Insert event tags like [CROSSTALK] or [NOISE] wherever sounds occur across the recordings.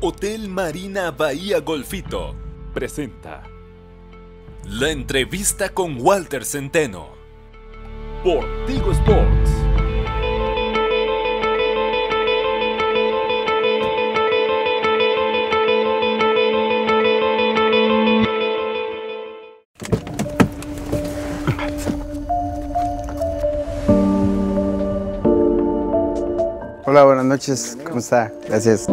Hotel Marina Bahía Golfito presenta la entrevista con Walter Centeno por Tigo Sports. Hola, buenas noches. ¿Cómo está? Gracias.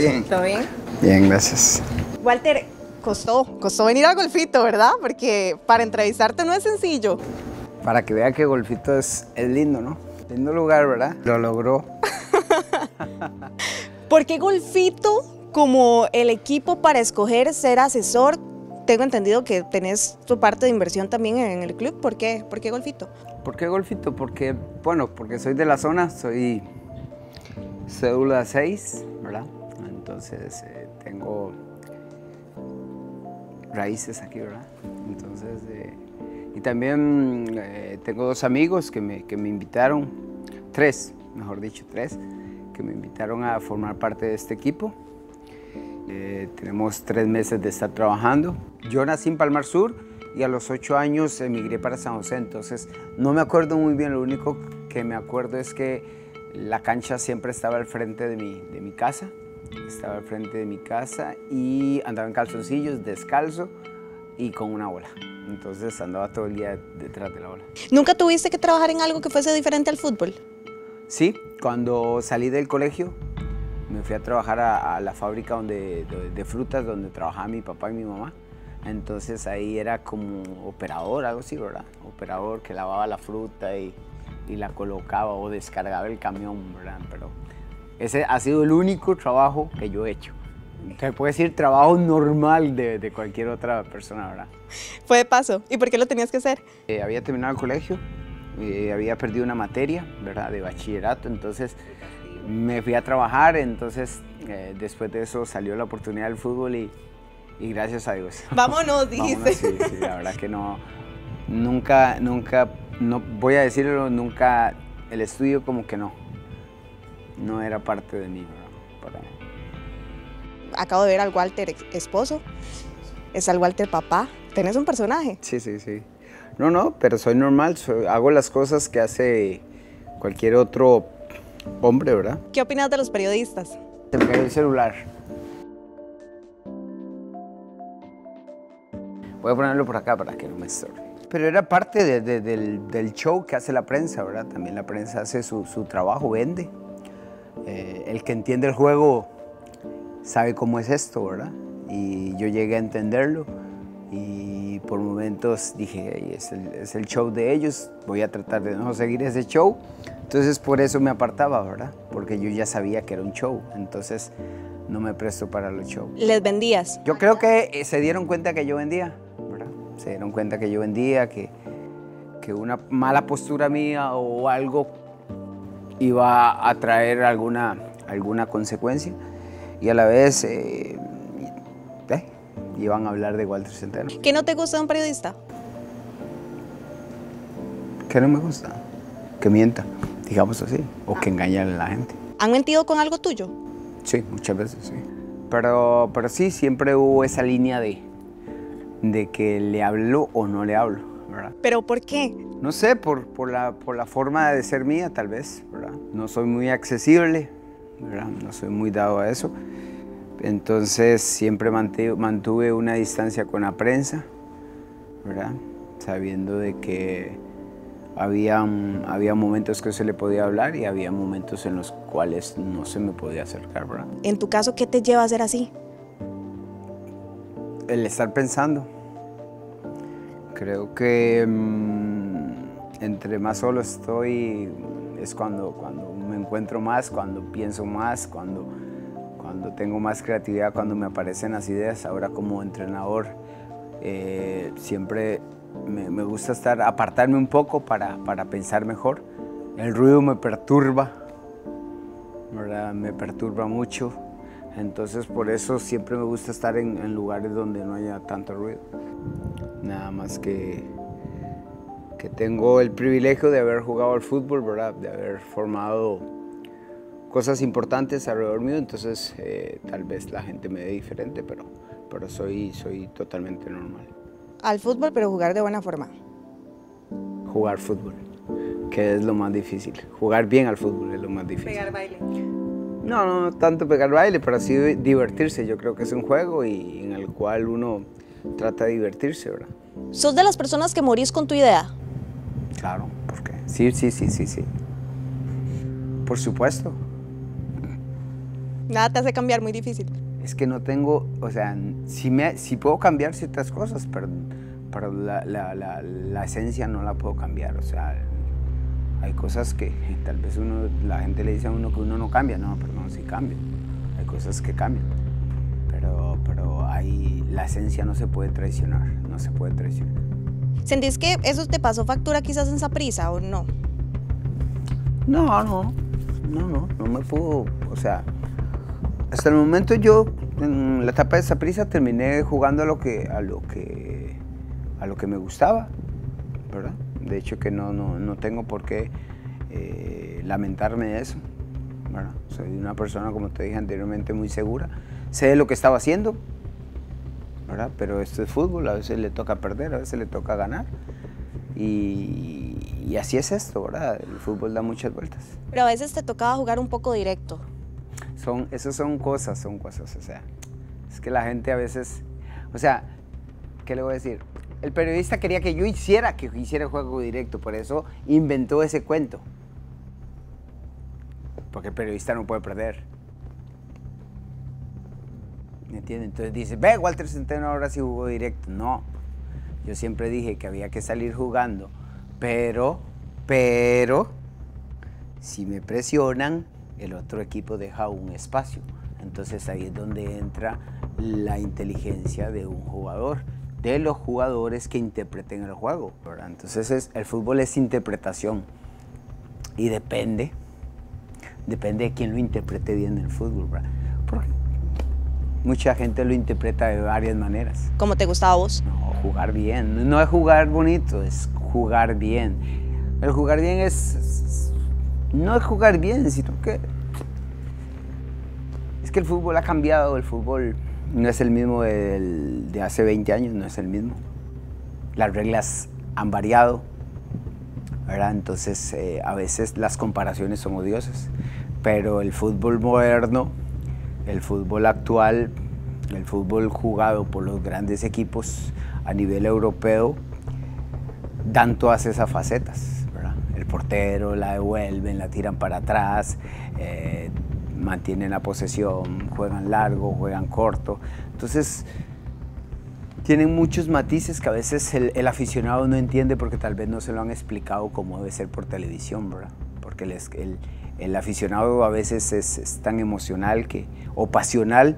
Bien? ¿Todo bien? Bien, gracias. Walter, costó, costó venir a Golfito, ¿verdad? Porque para entrevistarte no es sencillo. Para que vea que Golfito es, es lindo, ¿no? Lindo lugar, ¿verdad? Lo logró. [LAUGHS] ¿Por qué Golfito como el equipo para escoger ser asesor? Tengo entendido que tenés tu parte de inversión también en el club. ¿Por qué? ¿Por qué Golfito? ¿Por qué Golfito? Porque, bueno, porque soy de la zona, soy cédula 6, ¿verdad? Entonces eh, tengo raíces aquí, ¿verdad? Entonces, eh, y también eh, tengo dos amigos que me, que me invitaron, tres, mejor dicho, tres, que me invitaron a formar parte de este equipo. Eh, tenemos tres meses de estar trabajando. Yo nací en Palmar Sur y a los ocho años emigré para San José, entonces no me acuerdo muy bien, lo único que me acuerdo es que la cancha siempre estaba al frente de mi, de mi casa, estaba al frente de mi casa y andaba en calzoncillos, descalzo y con una bola. Entonces andaba todo el día detrás de la bola. ¿Nunca tuviste que trabajar en algo que fuese diferente al fútbol? Sí, cuando salí del colegio me fui a trabajar a, a la fábrica donde, de, de frutas donde trabajaba mi papá y mi mamá. Entonces ahí era como operador, algo así, ¿verdad? Operador que lavaba la fruta y, y la colocaba o descargaba el camión, ¿verdad? Pero ese ha sido el único trabajo que yo he hecho. Se puede decir trabajo normal de, de cualquier otra persona, ¿verdad? Fue de paso. ¿Y por qué lo tenías que hacer? Eh, había terminado el colegio, eh, había perdido una materia, ¿verdad? De bachillerato, entonces me fui a trabajar, entonces eh, después de eso salió la oportunidad del fútbol y, y gracias a Dios. Vámonos, [LAUGHS] dijiste. Sí, sí, la verdad que no, nunca, nunca, no voy a decirlo, nunca, el estudio como que no, no era parte de mí, ¿verdad? Para- Acabo de ver al Walter esposo. Es al Walter papá. Tenés un personaje. Sí, sí, sí. No, no, pero soy normal, soy- hago las cosas que hace cualquier otro hombre, ¿verdad? ¿Qué opinas de los periodistas? Se me cayó el celular. Voy a ponerlo por acá para que no me estorbe. Pero era parte de- de- del, del show que hace la prensa, ¿verdad? También la prensa hace su, su trabajo, vende. Eh, el que entiende el juego sabe cómo es esto, ¿verdad? Y yo llegué a entenderlo y por momentos dije, "Ey, es el, es el show de ellos, voy a tratar de no seguir ese show. Entonces por eso me apartaba, ¿verdad? Porque yo ya sabía que era un show, entonces no me presto para los shows. ¿Les vendías? Yo creo que eh, se dieron cuenta que yo vendía, ¿verdad? Se dieron cuenta que yo vendía, que, que una mala postura mía o algo iba a traer alguna, alguna consecuencia y a la vez eh, eh, iban a hablar de Walter Centeno. ¿Qué no te gusta de un periodista? Que no me gusta, que mienta, digamos así, o que engañe a la gente. ¿Han mentido con algo tuyo? Sí, muchas veces, sí. Pero, pero sí, siempre hubo esa línea de, de que le hablo o no le hablo, ¿verdad? ¿Pero por qué? No sé, por, por, la, por la forma de ser mía, tal vez, ¿verdad? No soy muy accesible, ¿verdad? No soy muy dado a eso. Entonces, siempre mantuve, una distancia con la prensa, ¿verdad? Sabiendo de que había, había momentos que se le podía hablar y había momentos en los cuales no se me podía acercar, ¿verdad? En tu caso, ¿qué te lleva a ser así? el estar pensando, Creo que mm, entre más solo estoy es cuando, cuando me encuentro más, cuando pienso más, cuando, cuando tengo más creatividad, cuando me aparecen las ideas. Ahora como entrenador eh, siempre me, gusta estar, apartarme un poco para, para, pensar mejor. El ruido me perturba, me perturba mucho. Entonces por eso siempre me gusta estar en, en lugares donde no haya tanto ruido. Nada más que, que tengo el privilegio de haber jugado al fútbol, ¿verdad? de haber formado cosas importantes alrededor mío, entonces eh, tal vez la gente me dé diferente, pero, pero soy, soy totalmente normal. Al fútbol, pero jugar de buena forma. Jugar fútbol, que es lo más difícil. Jugar bien al fútbol es lo más difícil. Pegar baile. No, no tanto pegar baile, pero así divertirse. Yo creo que es un juego y en el cual uno trata de divertirse, ¿verdad? ¿Sos de las personas que morís con tu idea? Claro, porque sí, sí, sí, sí, sí. Por supuesto. Nada te hace cambiar, muy difícil. Es que no tengo, o sea, sí, me, sí puedo cambiar ciertas cosas, pero, pero la, la, la, la, esencia no la puedo cambiar. O sea, hay cosas que tal vez uno, la gente le dice a uno que uno no cambia, no, pero no, sí cambia. Hay cosas que cambian. Pero, pero hay, la esencia no se puede traicionar, no se puede traicionar. ¿Sentís que eso te pasó factura quizás en esa prisa o no? No, no, no, no, no me pudo, o sea, hasta el momento yo en la etapa de esa prisa terminé jugando a lo que, a lo que, a lo que me gustaba, ¿verdad? De hecho que no, no, no tengo por qué eh, lamentarme de eso, ¿verdad? Soy una persona, como te dije anteriormente, muy segura. Sé de lo que estaba haciendo, ¿verdad? Pero esto es fútbol, a veces le toca perder, a veces le toca ganar. Y, y, así es esto, ¿verdad? El fútbol da muchas vueltas. Pero a veces te tocaba jugar un poco directo. Son, esas son cosas, son cosas, o sea, es que la gente a veces, o sea, ¿qué le voy a decir? El periodista quería que yo hiciera, que hiciera el juego directo, por eso inventó ese cuento. Porque el periodista no puede perder. ¿Me entiendes? Entonces dice, ve, Walter Centeno ahora sí jugó directo. No, yo siempre dije que había que salir jugando, pero, pero, si me presionan, el otro equipo deja un espacio. Entonces ahí es donde entra la inteligencia de un jugador, de los jugadores que interpreten el juego. Entonces es, el fútbol es interpretación y depende, depende de quién lo interprete bien el fútbol. ¿verdad? Mucha gente lo interpreta de varias maneras. ¿Cómo te gustaba a vos? No, jugar bien. No es jugar bonito, es jugar bien. El jugar bien es, no es jugar bien, sino que es que el fútbol ha cambiado, el fútbol no es el mismo del, de hace 20 años, no es el mismo. Las reglas han variado, ¿verdad? Entonces eh, a veces las comparaciones son odiosas, pero el fútbol moderno, el fútbol actual, el fútbol jugado por los grandes equipos a nivel europeo, dan todas esas facetas el portero la devuelven, la tiran para atrás, eh, mantienen la posesión, juegan largo, juegan corto. Entonces, tienen muchos matices que a veces el, aficionado no entiende porque tal vez no se lo han explicado como debe ser por televisión. Porque el, el, el aficionado a veces es, es, tan emocional que, o pasional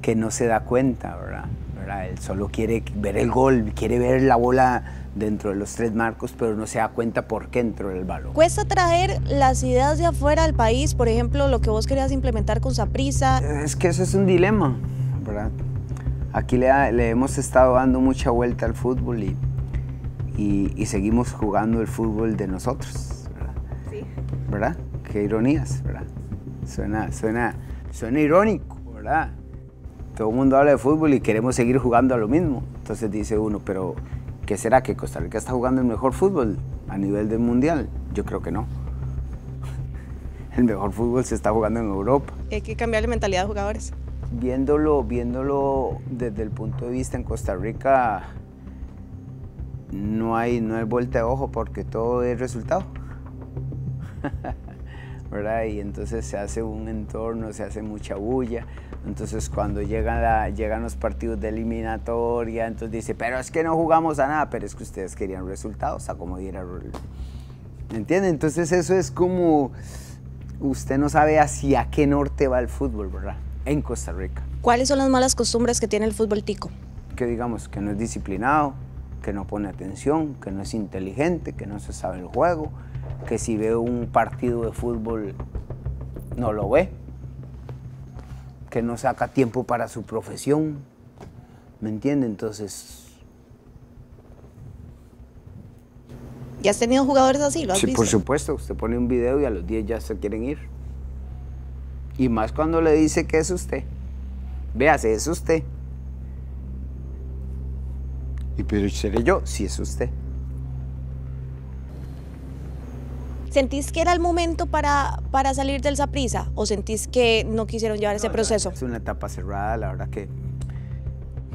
que no se da cuenta, ¿verdad? ¿verdad? Él solo quiere ver el gol, quiere ver la bola dentro de los tres marcos, pero no se da cuenta por qué entró el balón. ¿Cuesta traer las ideas de afuera al país? Por ejemplo, lo que vos querías implementar con Saprisa. Es que eso es un dilema, ¿verdad? Aquí le, le, hemos estado dando mucha vuelta al fútbol y, y, y seguimos jugando el fútbol de nosotros, ¿verdad? Sí. ¿Verdad? Qué ironías, ¿verdad? Suena, suena, suena irónico, ¿verdad? Todo el mundo habla de fútbol y queremos seguir jugando a lo mismo. Entonces dice uno, pero ¿qué será? ¿Que Costa Rica está jugando el mejor fútbol a nivel del mundial? Yo creo que no. [LAUGHS] El mejor fútbol se está jugando en Europa. Hay que cambiar la mentalidad de jugadores. Viéndolo, viéndolo desde el punto de vista en Costa Rica, no hay, no hay vuelta de ojo porque todo es resultado. [LAUGHS] ¿verdad? Y entonces se hace un entorno, se hace mucha bulla. Entonces cuando llegan, llegan los partidos de eliminatoria, entonces dice, pero es que no jugamos a nada, pero es que ustedes querían resultados, a como diera. ¿Me entiende? Entonces eso es como, usted no sabe hacia qué norte va el fútbol, ¿verdad? En Costa Rica. ¿Cuáles son las malas costumbres que tiene el fútbol tico? Que digamos que no es disciplinado, que no pone atención, que no es inteligente, que no se sabe el juego, que si ve un partido de fútbol no lo ve, que no saca tiempo para su profesión, ¿me entiende? Entonces... ¿Ya has tenido jugadores así? ¿Lo has sí, visto? por supuesto, usted pone un video y a los 10 ya se quieren ir. Y más cuando le dice que es usted. Véase, es usted. Y pero seré yo, si es usted. ¿Sentís que era el momento para, para salir del Saprisa o sentís que no quisieron llevar ese proceso? Es una etapa cerrada, la verdad que,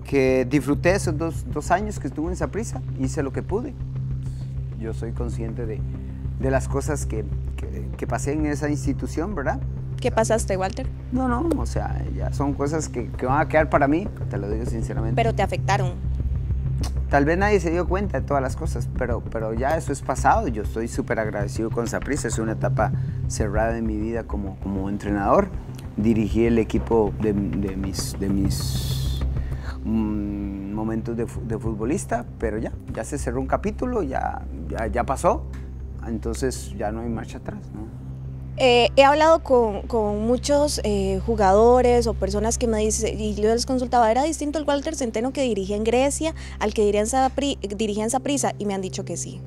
que disfruté esos dos, dos años que estuve en Saprisa, hice lo que pude. Yo soy consciente de, de las cosas que, que, que pasé en esa institución, ¿verdad? ¿Qué pasaste, Walter? No, no, o sea, ya son cosas que, que, van a quedar para mí, te lo digo sinceramente. Pero te afectaron. Tal vez nadie se dio cuenta de todas las cosas, pero, pero ya eso es pasado. Yo estoy súper agradecido con Saprissa, es una etapa cerrada de mi vida como, como entrenador. Dirigí el equipo de, mis, de mis mm, momentos de, de, futbolista, pero ya, ya se cerró un capítulo, ya, ya, ya pasó, entonces ya no hay marcha atrás. Eh, he hablado con, con muchos eh, jugadores o personas que me dicen, y yo les consultaba, ¿era distinto el Walter Centeno que dirigía en Grecia al que dirigía en, Sapri, Saprissa? Y me han dicho que sí.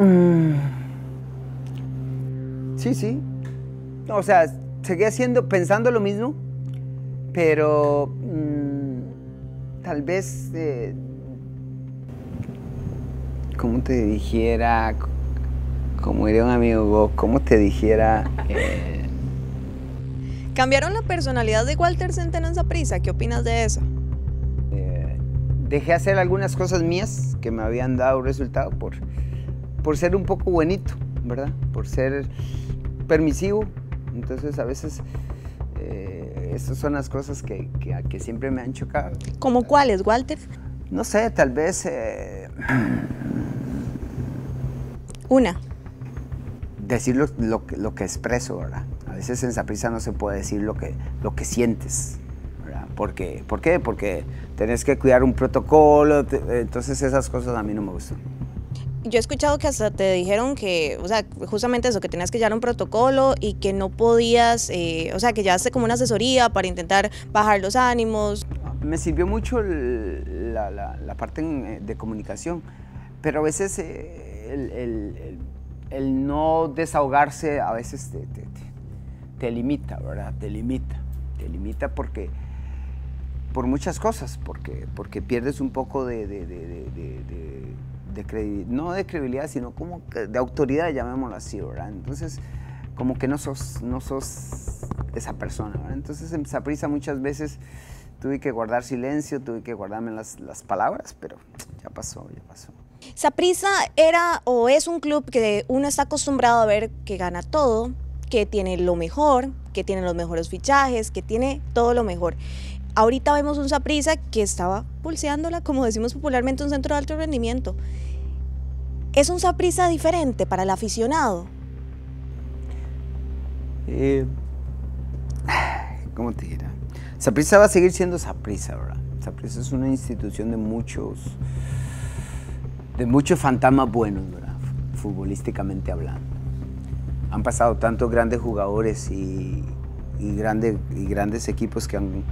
Mm. Sí, sí. O sea, seguía haciendo, pensando lo mismo, pero mmm, tal vez, eh, ¿cómo te dijera? Como diría un amigo, ¿cómo te dijera? Eh... ¿Cambiaron la personalidad de Walter Centeno en Saprissa? ¿Qué opinas de eso? Eh, dejé hacer algunas cosas mías que me habían dado resultado por, por ser un poco buenito, ¿verdad? Por ser permisivo. Entonces a veces eh, estas son las cosas que, que, que, siempre me han chocado. ¿Como cuáles, Walter? No sé, tal vez... Eh, [CLEARS THROAT] Una decir lo, lo, lo, que expreso, ¿verdad? A veces en Saprissa no se puede decir lo que, lo que sientes, ¿verdad? Porque, ¿Por qué? Porque tenés que cuidar un protocolo, te, entonces esas cosas a mí no me gustan. Yo he escuchado que hasta te dijeron que, o sea, justamente eso, que tenías que llevar un protocolo y que no podías, eh, o sea, que llevaste como una asesoría para intentar bajar los ánimos. Me sirvió mucho el, la, la, la, parte en, de comunicación, pero a veces eh, el, el el no desahogarse a veces te, te, te, limita, ¿verdad? Te limita, te limita porque, por muchas cosas, porque, porque pierdes un poco de, de, de credibilidad, no de credibilidad, sino como de autoridad, llamémoslo así, ¿verdad? Entonces, como que no sos, no sos esa persona, ¿verdad? Entonces, en Saprisa muchas veces tuve que guardar silencio, tuve que guardarme las, las palabras, pero ya pasó, ya pasó. Saprissa era o es un club que uno está acostumbrado a ver que gana todo, que tiene lo mejor, que tiene los mejores fichajes, que tiene todo lo mejor. Ahorita vemos un Saprissa que estaba pulseándola, como decimos popularmente, un centro de alto rendimiento. ¿Es un Saprissa diferente para el aficionado? Eh, ¿Cómo te dirá? Saprissa va a seguir siendo Saprissa, ¿verdad? Saprissa es una institución de muchos de muchos fantasmas buenos, ¿verdad? futbolísticamente hablando. Han pasado tantos grandes jugadores y, y, y grandes equipos que han,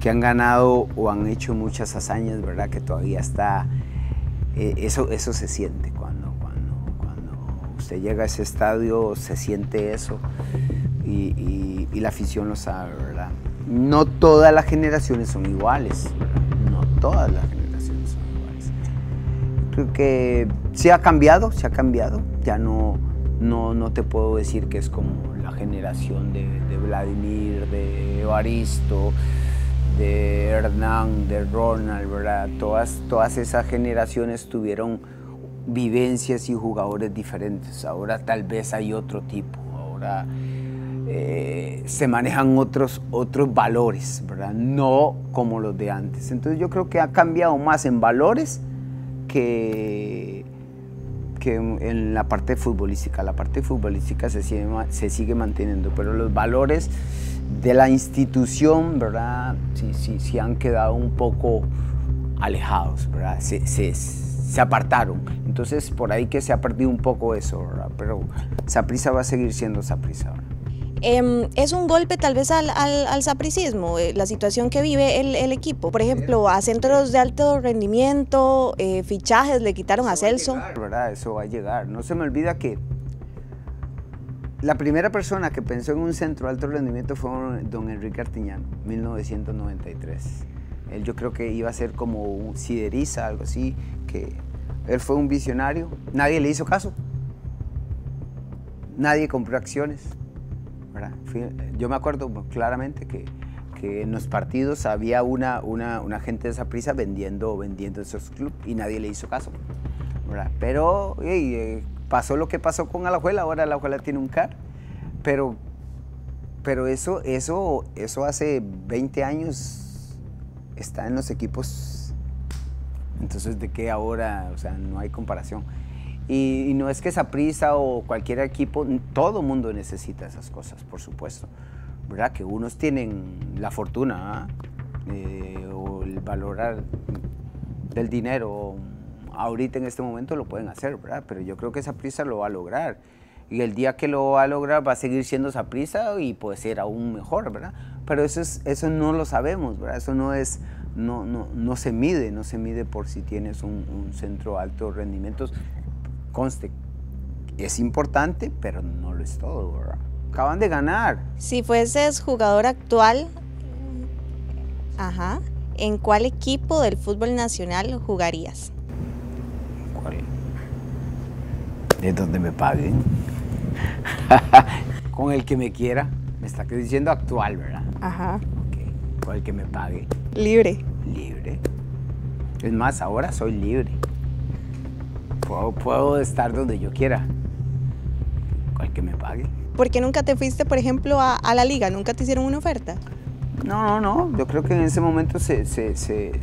que han ganado o han hecho muchas hazañas, ¿verdad? Que todavía está, eh, eso, eso se siente cuando, cuando, cuando usted llega a ese estadio, se siente eso y, y, y la afición lo sabe, ¿verdad? No todas las generaciones son iguales, ¿verdad? no todas las generaciones que sí ha cambiado, se ha cambiado. Ya no, no, no te puedo decir que es como la generación de, de Vladimir, de Evaristo, de Hernán, de Ronald, ¿verdad? Todas, todas esas generaciones tuvieron vivencias y jugadores diferentes. Ahora tal vez hay otro tipo. ahora eh, se manejan otros, otros valores, ¿verdad? No como los de antes. Entonces yo creo que ha cambiado más en valores que, que en la parte futbolística. La parte futbolística se sigue, se sigue manteniendo, pero los valores de la institución, ¿verdad? Sí, sí, sí han quedado un poco alejados, ¿verdad? Se, se, se apartaron. Entonces, por ahí que se ha perdido un poco eso, ¿verdad? Pero Saprisa va a seguir siendo Saprisa. Eh, ¿Es un golpe tal vez al, al, al sapricismo, eh, la situación que vive el, el, equipo? Por ejemplo, a centros de alto rendimiento, eh, fichajes le quitaron eso a Celso. A llegar, ¿verdad? Eso va a llegar. No se me olvida que la primera persona que pensó en un centro de alto rendimiento fue don Enrique Artiñano, 1993. Él yo creo que iba a ser como un sideriza, algo así, que él fue un visionario. Nadie le hizo caso. Nadie compró acciones. ¿Verdad? Yo me acuerdo claramente que, que en los partidos había una, una, una gente de esa prisa vendiendo, vendiendo esos clubes y nadie le hizo caso. ¿verdad? Pero hey, eh, pasó lo que pasó con Alajuela, ahora Alajuela tiene un CAR, pero, pero eso, eso, eso hace 20 años está en los equipos, entonces de qué ahora, o sea, no hay comparación. Y, no es que esa prisa o cualquier equipo, todo mundo necesita esas cosas, por supuesto, ¿verdad? Que unos tienen la fortuna ¿eh? Eh, o el valorar del dinero ahorita en este momento lo pueden hacer, ¿verdad? Pero yo creo que esa prisa lo va a lograr. Y el día que lo va a lograr va a seguir siendo esa prisa y puede ser aún mejor, ¿verdad? Pero eso, es, eso no lo sabemos, ¿verdad? Eso no es, no, no, no se mide, no se mide por si tienes un, un centro alto rendimientos. Conste, es importante, pero no lo es todo, ¿verdad? Acaban de ganar. Si fueses jugador actual, ajá, ¿en cuál equipo del fútbol nacional jugarías? ¿Cuál? De donde me paguen. [LAUGHS] Con el que me quiera. Me está diciendo actual, ¿verdad? Ajá. Ok. Con el que me pague. Libre. Libre. Es más, ahora soy libre. Puedo, puedo estar donde yo quiera. El que me pague. ¿Por qué nunca te fuiste, por ejemplo, a, a la liga? ¿Nunca te hicieron una oferta? No, no, no. Yo creo que en ese momento se, se, se,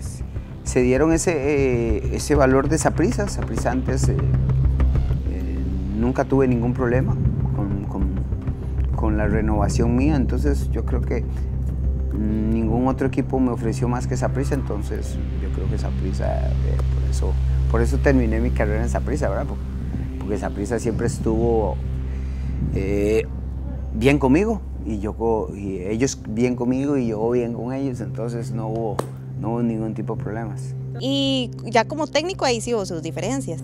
se dieron ese, eh, ese valor de Saprisa. Saprisa antes eh, eh, nunca tuve ningún problema con, con, con, la renovación mía. Entonces yo creo que ningún otro equipo me ofreció más que Saprisa. Entonces yo creo que Saprisa, por, eso, por eso terminé mi carrera en Saprisa, ¿verdad? Porque Saprisa siempre estuvo bien conmigo y yo y ellos bien conmigo y yo bien con ellos, entonces no hubo, no hubo ningún tipo de problemas. Y ya como técnico ahí sí hubo sus diferencias.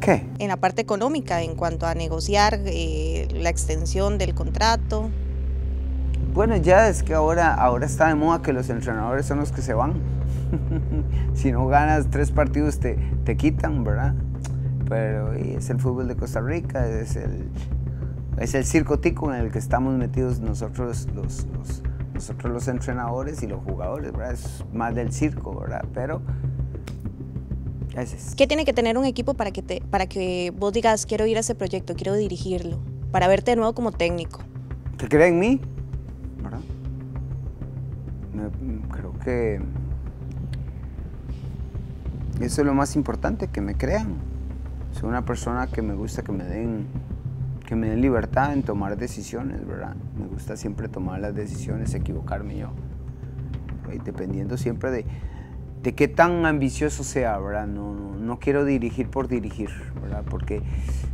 ¿Qué? En la parte económica, en cuanto a negociar eh, la extensión del contrato. Bueno, ya es que ahora, ahora está de moda que los entrenadores son los que se van. [LAUGHS] si no ganas tres partidos te, te quitan, ¿verdad? Pero es el fútbol de Costa Rica, es el, es el circo tico en el que estamos metidos nosotros los, los, nosotros los entrenadores y los jugadores, ¿verdad? Es más del circo, ¿verdad? Pero. ¿Qué tiene que tener un equipo para que, te, para que vos digas, quiero ir a ese proyecto, quiero dirigirlo, para verte de nuevo como técnico? ¿Que cree en mí? ¿Verdad? Me, creo que eso es lo más importante, que me crean. Soy una persona que me gusta que me den que me den libertad en tomar decisiones, ¿verdad? Me gusta siempre tomar las decisiones, equivocarme yo. Dependiendo siempre de, de, qué tan ambicioso sea, ¿verdad? No, no, quiero dirigir por dirigir, ¿verdad? Porque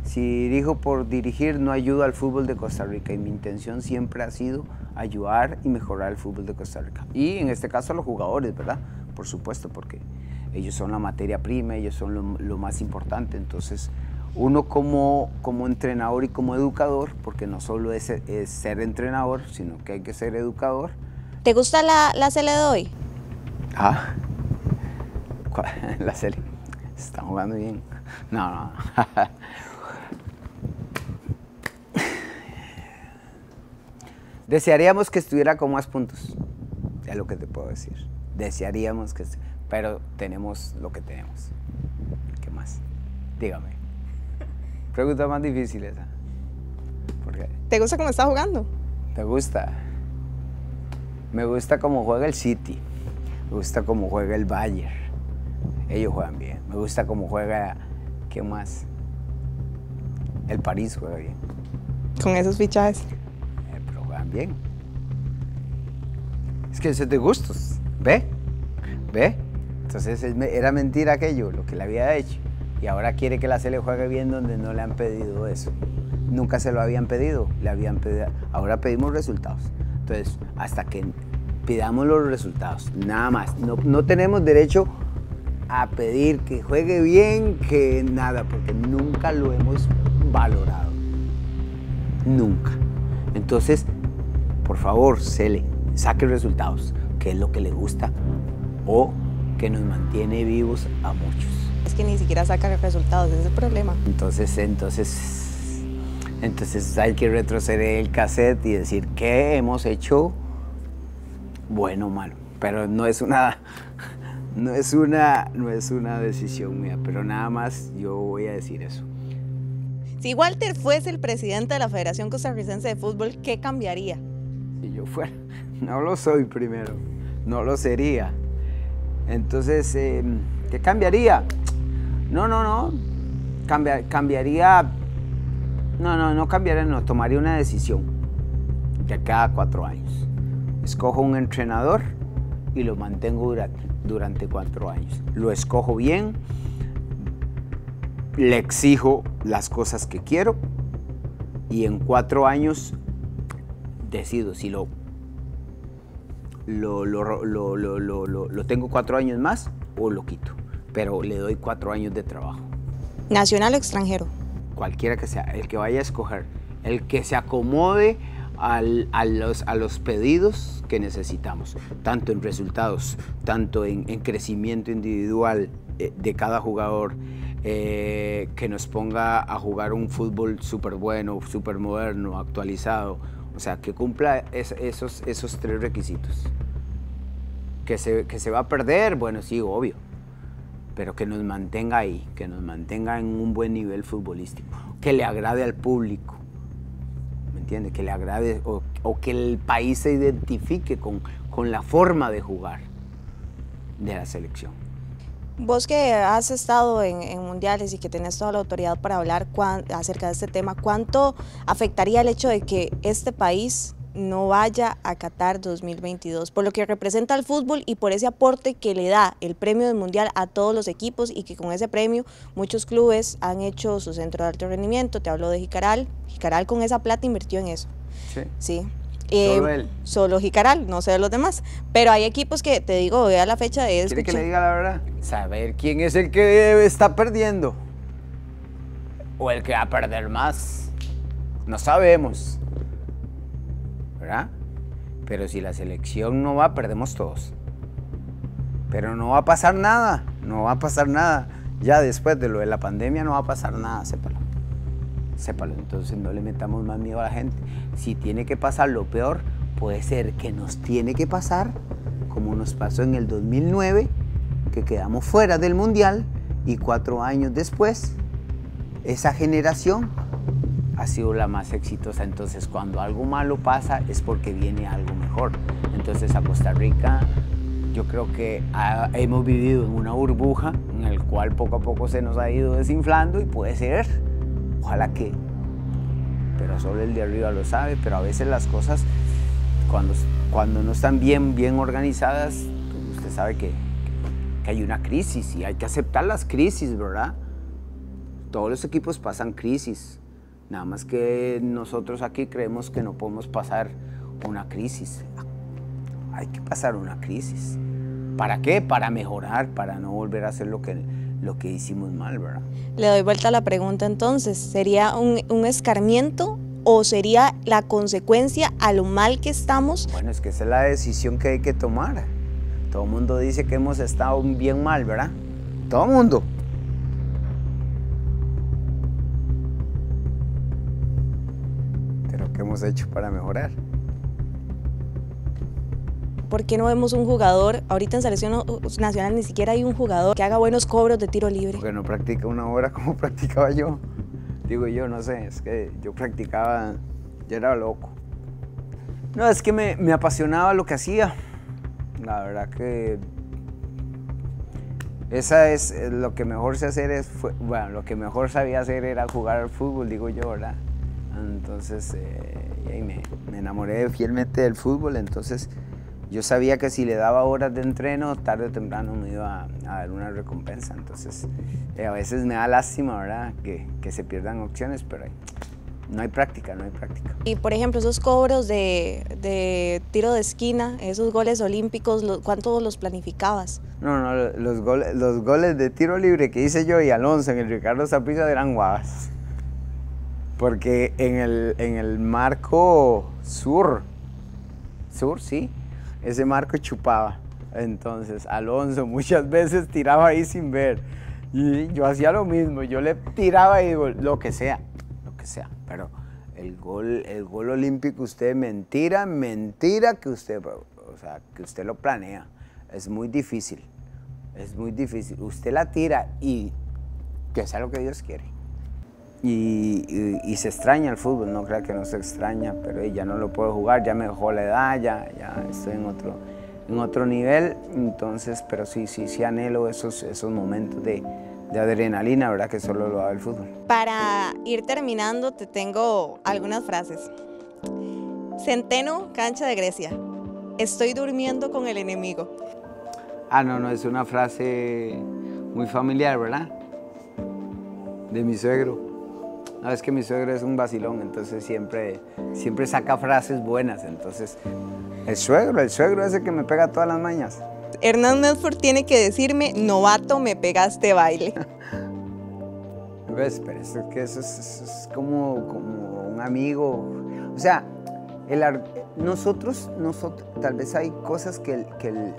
si dirijo por dirigir no ayuda al fútbol de Costa Rica y mi intención siempre ha sido ayudar y mejorar el fútbol de Costa Rica. Y en este caso a los jugadores, ¿verdad? Por supuesto, porque ellos son la materia prima, ellos son lo, lo más importante, entonces uno como, como entrenador y como educador, porque no solo es, es, ser entrenador, sino que hay que ser educador. ¿Te gusta la, la Cele de hoy? Ah, [LAUGHS] la Cele. Está jugando bien. No, no. [LAUGHS] Desearíamos que estuviera con más puntos. Es lo que te puedo decir. Desearíamos que... Pero tenemos lo que tenemos. ¿Qué más? Dígame. [LAUGHS] Pregunta más difícil esa. ¿Te gusta cómo está jugando? ¿Te gusta? Me gusta cómo juega el City. Me gusta cómo juega el Bayern. Ellos juegan bien. Me gusta cómo juega. ¿Qué más? El París juega bien. Con esos fichajes. Eh, pero juegan bien. Es que es de gustos. ¿Ve? ¿Ve? Entonces era mentira aquello, lo que le había hecho. Y ahora quiere que la le juegue bien donde no le han pedido eso. Nunca se lo habían pedido, le habían pedido. Ahora pedimos resultados. Entonces, hasta que pidamos los resultados, nada más. No, no tenemos derecho a pedir que juegue bien, que nada, porque nunca lo hemos valorado. Nunca. Entonces, por favor, Cele, saque resultados, que es lo que le gusta o que nos mantiene vivos a muchos. Es que ni siquiera saca resultados, ese es el problema. Entonces, entonces, entonces hay que retroceder el cassette y decir qué hemos hecho bueno o malo. Pero no es una, [LAUGHS] no es una, no es una decisión mía, pero nada más yo voy a decir eso. Si Walter fuese el presidente de la Federación Costarricense de Fútbol, ¿qué cambiaría? Si yo fuera, [LAUGHS] no lo soy primero, no lo sería. Entonces, em, ¿qué cambiaría? No, no, no. cambiaría. No, no, no cambiaría, no. Tomaría una decisión de cada cuatro años. Escojo un entrenador y lo mantengo durante, durante cuatro años. Lo escojo bien, le exijo las cosas que quiero y en cuatro años decido si lo lo, lo, tengo cuatro años más o lo quito. Pero le doy cuatro años de trabajo. ¿Nacional o extranjero? Cualquiera que sea, el que vaya a escoger, el que se acomode a, los, a los pedidos que necesitamos, tanto en resultados, tanto en, crecimiento individual eh, de cada jugador, eh, que nos ponga a jugar un fútbol súper bueno, súper moderno, actualizado, o sea, que cumpla esos, esos tres requisitos. Que se, que se va a perder, bueno, sí, obvio. Pero que nos mantenga ahí, que nos mantenga en un buen nivel futbolístico. Que le agrade al público. ¿Me entiende? Que le agrade o, que el país se identifique con, con la forma de jugar de la selección. Vos que has estado en, mundiales y que tenés toda la autoridad para hablar acerca de este tema, ¿cuánto afectaría el hecho de que este país no vaya a Qatar 2022, por lo que representa al fútbol y por ese aporte que le da el premio del mundial a todos los equipos y que con ese premio muchos clubes han hecho su centro de alto rendimiento, te hablo de Jicaral, Jicaral con esa plata invirtió en eso. Sí. Sí. Solo eh, él. Solo Jicaral, no sé de los demás. Pero hay equipos que, te digo, vea la fecha de... ¿Quiere que le diga la verdad? saber quién es el que está perdiendo o el que va a perder más. No sabemos. ¿Verdad? Pero si la selección no va, perdemos todos. Pero no va a pasar nada, no va a pasar nada. Ya después de lo de la pandemia no va a pasar nada, sépalo. Sépalo, entonces no le metamos más miedo a la gente. Si tiene que pasar lo peor, puede ser que nos tiene que pasar, como nos pasó en el 2009, que quedamos fuera del mundial y cuatro años después, esa generación ha sido la más exitosa. Entonces, cuando algo malo pasa es porque viene algo mejor. Entonces, a Costa Rica, yo creo que hemos vivido en una burbuja en el cual poco a poco se nos ha ido desinflando y puede ser, ojalá que, pero solo el de arriba lo sabe, pero a veces las cosas, cuando, cuando no están bien, bien organizadas, pues usted sabe que hay una crisis y hay que aceptar las crisis, ¿verdad? Todos los equipos pasan crisis, nada más que nosotros aquí creemos que no podemos pasar una crisis. Hay que pasar una crisis. ¿Para qué? Para mejorar, para no volver a hacer lo que, lo que hicimos mal, ¿verdad? Le doy vuelta a la pregunta entonces, ¿sería un, un escarmiento o sería la consecuencia a lo mal que estamos? Bueno, es que esa es la decisión que hay que tomar. Todo el mundo dice que hemos estado bien mal, ¿verdad? Todo el mundo. Pero ¿qué hemos hecho para mejorar? ¿Por qué no vemos un jugador? Ahorita en selección nacional ni siquiera hay un jugador que haga buenos cobros de tiro libre. Porque no practica una hora como [LAUGHS] practicaba yo. Digo yo, no sé, es que yo practicaba yo era loco. No, es que me, me apasionaba lo que hacía. La verdad que esa es lo que mejor sé hacer es, bueno, lo que mejor sabía hacer era jugar al fútbol, digo yo, ¿verdad? Entonces, eh, me, me, enamoré fielmente del fútbol, entonces yo sabía que si le daba horas de entreno, tarde o temprano me iba a, dar una recompensa. Entonces, eh, a veces me da lástima, ¿verdad? Que, que se pierdan opciones, pero no hay práctica, no hay práctica. Y por ejemplo, esos cobros de, de tiro de esquina, esos goles olímpicos, ¿cuánto los planificabas? No, no, los goles, los goles de tiro libre que hice yo y Alonso en el Ricardo Zapisa eran guavas. Porque en el, en el marco sur, sur, sí, ese marco chupaba. Entonces Alonso muchas veces tiraba ahí sin ver. Y yo hacía lo mismo, yo le tiraba y digo, lo que sea, lo que sea. Pero el gol, el gol olímpico, usted mentira, mentira que usted, o sea, que usted lo planea. Es muy difícil, es muy difícil. Usted la tira y que sea lo que Dios quiere. Y, se extraña el fútbol, no creo que no se extraña, pero ya no lo puedo jugar, ya me dejó la edad, ya, ya estoy en otro, en otro nivel, entonces, pero sí, sí, sí anhelo esos, esos momentos de, de adrenalina, ¿verdad? Que solo lo da el fútbol. Para ir terminando, te tengo algunas frases. Centeno, cancha de Grecia. Estoy durmiendo con el enemigo. Ah, no, no, es una frase muy familiar, ¿verdad? De mi suegro. No, es que mi suegro es un vacilón, entonces siempre, siempre saca frases buenas. Entonces, el suegro, el suegro es el que me pega todas las mañas. Hernán Medford tiene que decirme, novato, me pegaste baile. [LAUGHS] ¿Ves? Pero es que eso es, como, como, un amigo. O sea, el, nosotros, nosotros, tal vez hay cosas que el, que el,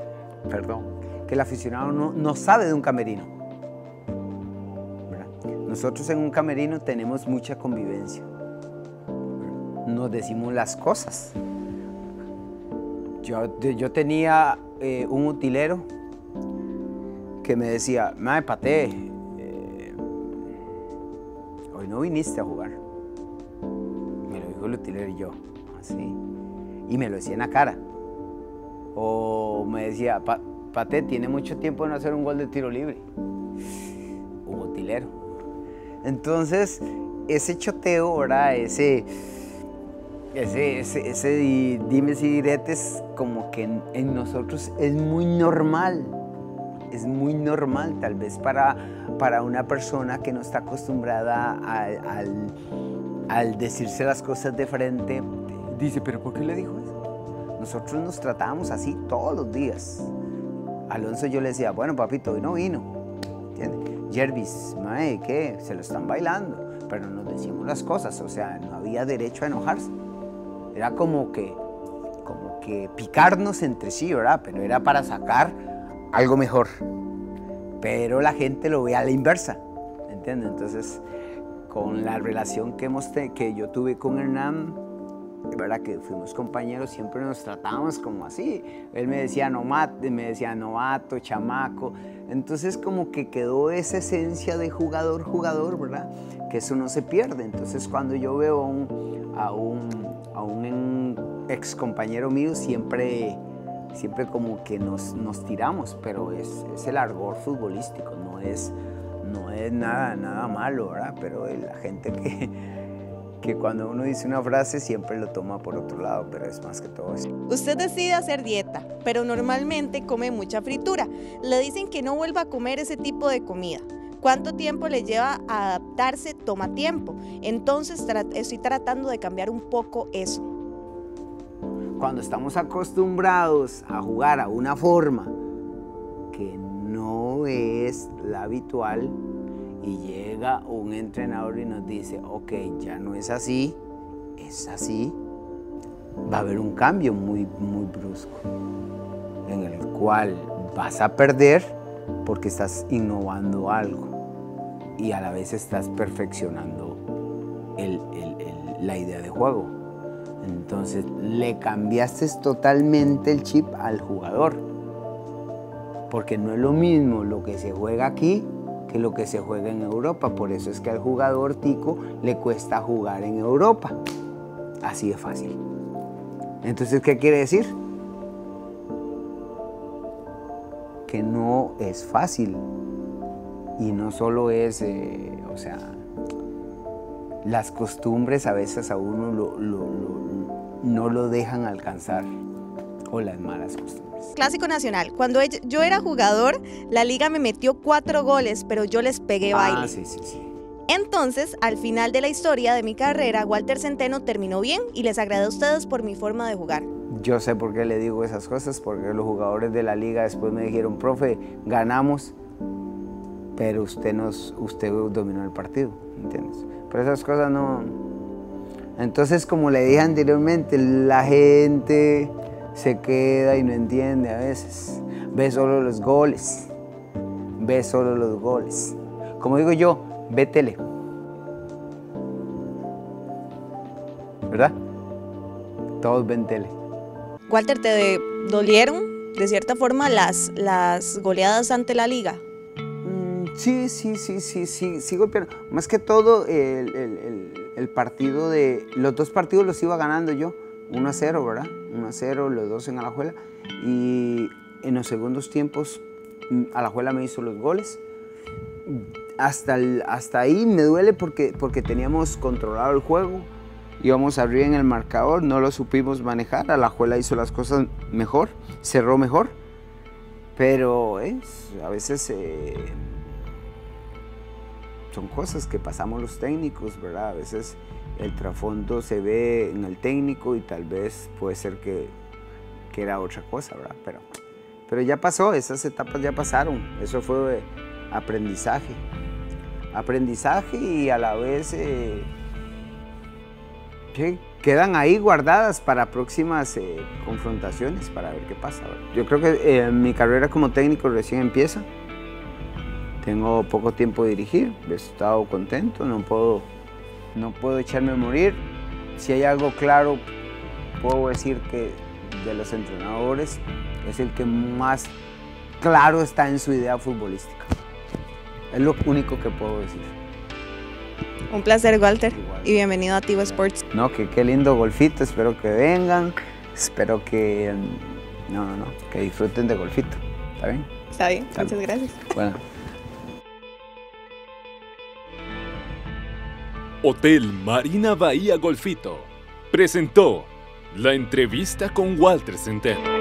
perdón, que el aficionado no, no sabe de un camerino. Nosotros en un camerino tenemos mucha convivencia. Nos decimos las cosas. Yo, yo tenía eh, un utilero que me decía, mae, pate, eh, hoy no viniste a jugar. Me lo dijo el utilero y yo, así. Y me lo decía en la cara. O me decía, pate, tiene mucho tiempo de no hacer un gol de tiro libre. Un utilero. Entonces, ese choteo, ¿verdad? Ese, ese, ese, dimes y diretes, como que en, nosotros es muy normal. Es muy normal, tal vez para, para una persona que no está acostumbrada al, al decirse las cosas de frente. Dice, ¿pero por qué le dijo eso? Nosotros nos tratábamos así todos los días. Alonso yo le decía, bueno, papito, hoy no vino. ¿Entiendes? Jervis, mae, ¿qué? Se lo están bailando. Pero nos decimos las cosas, o sea, no había derecho a enojarse. Era como que, como que picarnos entre sí, ¿verdad? Pero era para sacar algo mejor. Pero la gente lo ve a la inversa, ¿entiendes? Entonces, con la relación que, hemos que yo tuve con Hernán, verdad que fuimos compañeros, siempre nos tratábamos como así. Él me decía novato, me decía novato, chamaco. Entonces como que quedó esa esencia de jugador, jugador, ¿verdad? Que eso no se pierde. Entonces cuando yo veo a un, a ex compañero mío, siempre, siempre como que nos, tiramos, pero es, es el argor futbolístico, no es, no es nada, nada malo, ¿verdad? Pero la gente que que cuando uno dice una frase siempre lo toma por otro lado, pero es más que todo eso. Usted decide hacer dieta, pero normalmente come mucha fritura. Le dicen que no vuelva a comer ese tipo de comida. ¿Cuánto tiempo le lleva a adaptarse? Toma tiempo. Entonces estoy tratando de cambiar un poco eso. Cuando estamos acostumbrados a jugar a una forma que no es la habitual, llega un entrenador y nos dice, ok, ya no es así, es así, va a haber un cambio muy, muy brusco, en el cual vas a perder porque estás innovando algo y a la vez estás perfeccionando la idea de juego. Entonces le cambiaste totalmente el chip al jugador. Porque no es lo mismo lo que se juega aquí que lo que se juega en Europa. Por eso es que al jugador tico le cuesta jugar en Europa. Así de fácil. Entonces, ¿qué quiere decir? Que no es fácil. Y no solo es, eh, o sea, las costumbres a veces a uno no lo dejan alcanzar. O las malas costumbres. Clásico Nacional. Cuando yo era jugador, la liga me metió cuatro goles, pero yo les pegué ah, baile. Sí, sí, sí. Entonces, al final de la historia de mi carrera, Walter Centeno terminó bien y les agradé a ustedes por mi forma de jugar. Yo sé por qué le digo esas cosas, porque los jugadores de la liga después me dijeron, profe, ganamos, pero usted, nos, usted dominó el partido, ¿entiendes? Pero esas cosas no... Entonces, como le dije anteriormente, la gente se queda y no entiende a veces. Ve solo los goles, ve solo los goles. Como digo yo, ve tele. ¿Verdad? Todos ven tele. Walter, ¿te dolieron de cierta forma las, las goleadas ante la liga? Mm, sí, sí, sí, sí, sí, sí golpearon. Más que todo el, partido de... Los dos partidos los iba ganando yo, 1 a 0, ¿verdad? 1 a 0, los dos en Alajuela. Y en los segundos tiempos, mm, Alajuela me hizo los goles hasta, hasta ahí me duele porque, porque teníamos controlado el juego, íbamos arriba en el marcador, no lo supimos manejar, Alajuela hizo las cosas mejor, cerró mejor, pero es, a veces eh, son cosas que pasamos los técnicos, ¿verdad? A veces el trasfondo se ve en el técnico y tal vez puede ser que, que era otra cosa, ¿verdad? Pero, pero ya pasó, esas etapas ya pasaron, eso fue aprendizaje aprendizaje y a la vez eh, quedan ahí guardadas para próximas eh, confrontaciones para ver qué pasa. Yo creo que eh, mi carrera como técnico recién empieza. Tengo poco tiempo de dirigir, he estado contento, no puedo, no puedo echarme a morir. Si hay algo claro, puedo decir que de los entrenadores es el que más claro está en su idea futbolística. Es lo único que puedo decir. Un placer, Walter, y bienvenido a Tivo Sports. No, que qué lindo golfito, espero que vengan, espero que, no, no, no, que disfruten de golfito, ¿está bien? Está bien, muchas gracias. Bueno. Hotel Marina Bahía Golfito presentó la entrevista con Walter Centeno.